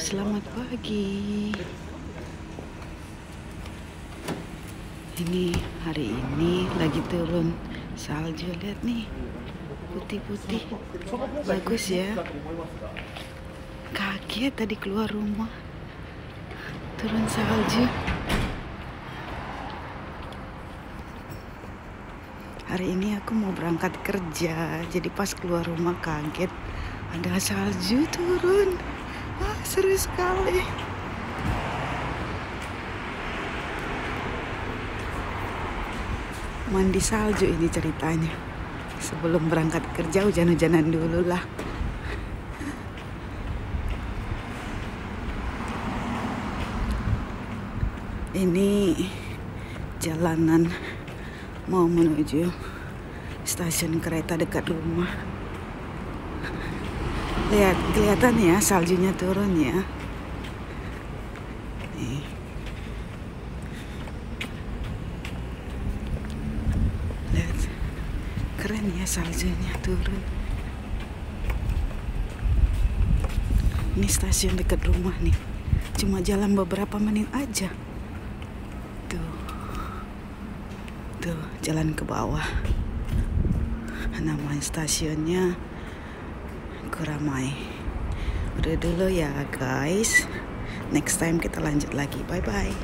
selamat pagi. Ini hari ini lagi turun salju. Lihat nih, putih-putih. Bagus ya. Kaget tadi keluar rumah. Turun salju. Hari ini aku mau berangkat kerja, jadi pas keluar rumah kaget ada salju turun. Seru sekali. Mandi salju ini ceritanya. Sebelum berangkat kerja hujan-hujanan dulu lah. Ini jalanan mau menuju stasiun kereta dekat rumah. Lihat, kelihatan ya saljunya turun ya. Keren ya saljunya turun. Ini stasiun dekat rumah nih. Cuma jalan beberapa menit aja. Tuh. Tuh, jalan ke bawah. Nama stasiunnya Kuramai. Udah dulu ya guys. Next time kita lanjut lagi. Bye bye.